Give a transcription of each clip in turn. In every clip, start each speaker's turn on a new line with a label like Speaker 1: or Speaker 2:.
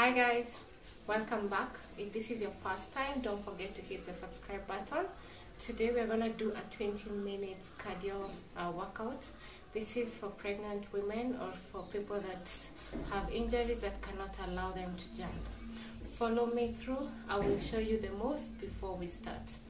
Speaker 1: Hi guys, welcome back. If this is your first time, don't forget to hit the subscribe button. Today we're gonna do a 20 minutes cardio uh, workout. This is for pregnant women or for people that have injuries that cannot allow them to jump. Follow me through. I will show you the most before we start.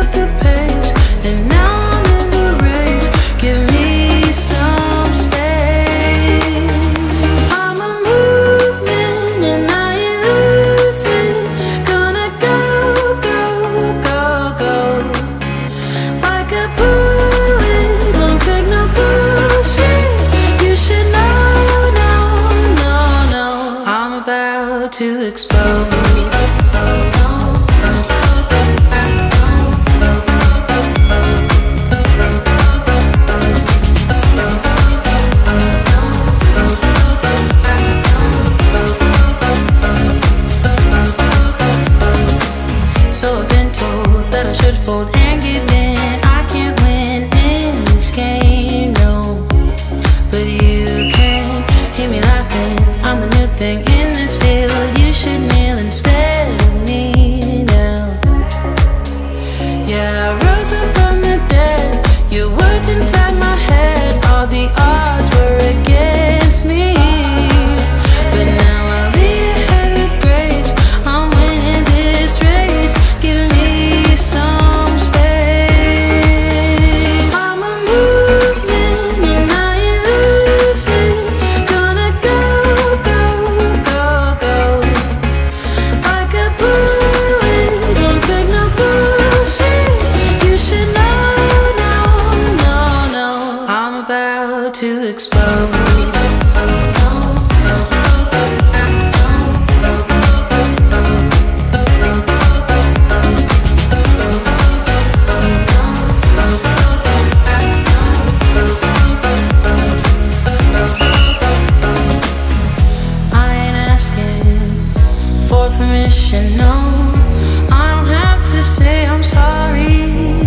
Speaker 2: I don't have to say I'm sorry.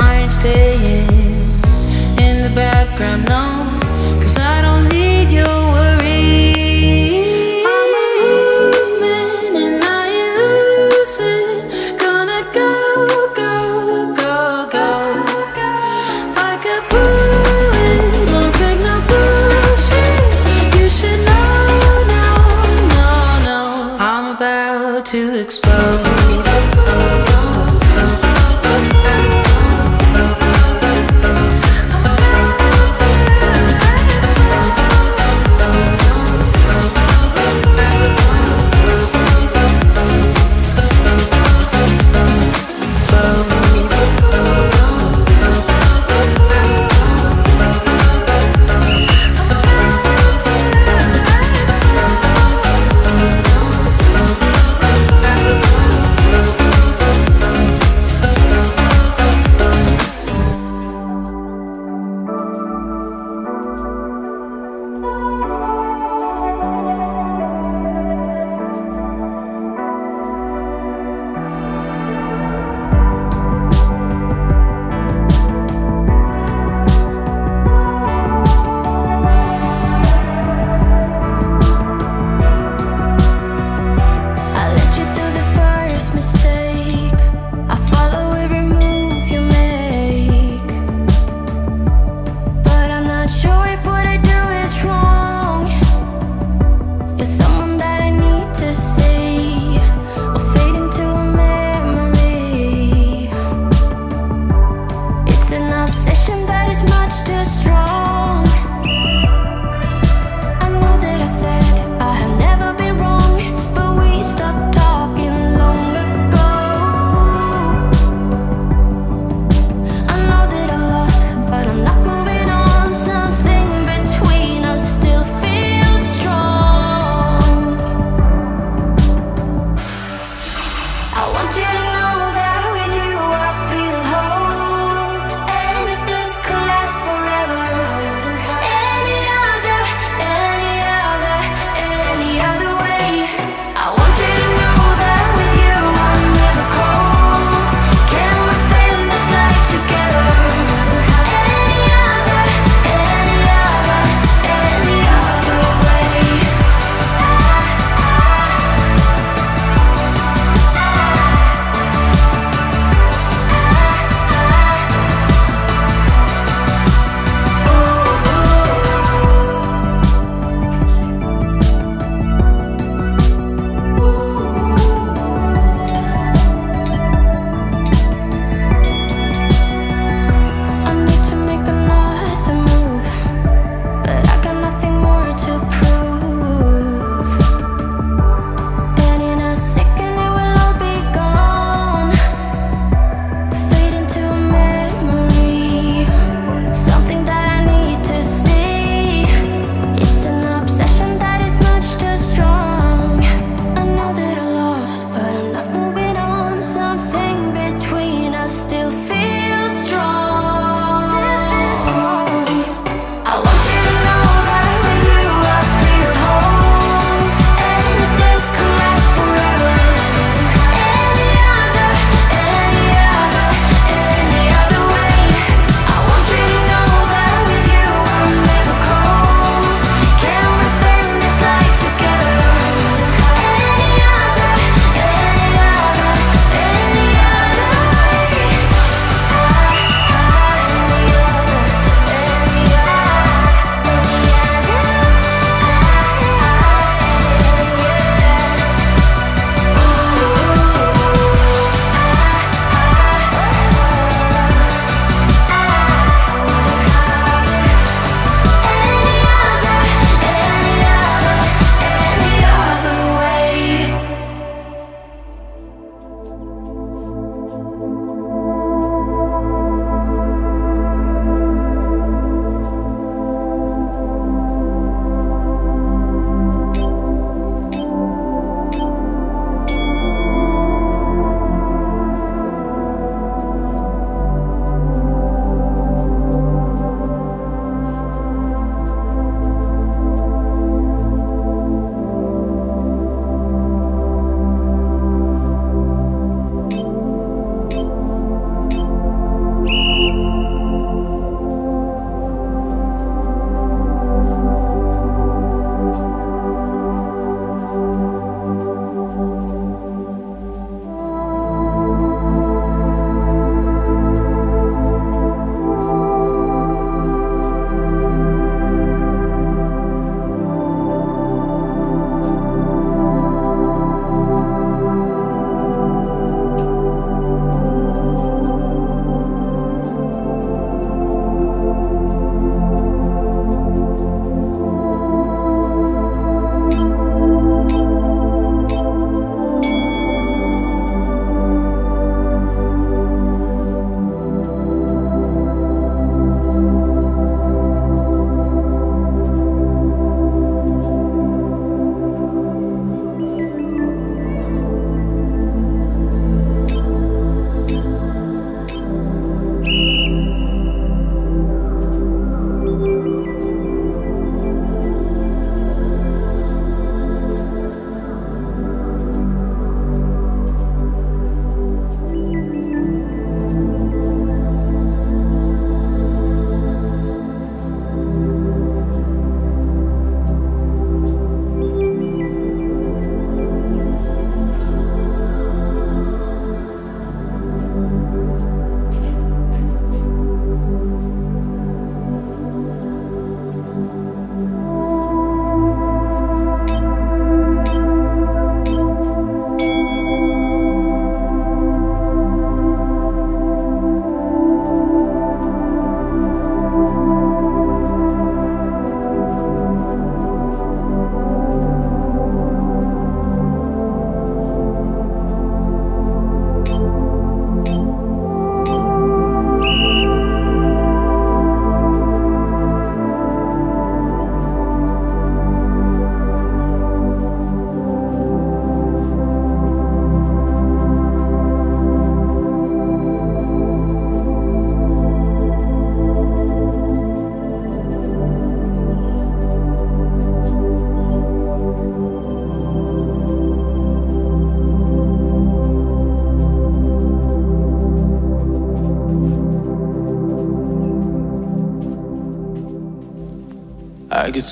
Speaker 2: I ain't staying in the background, no.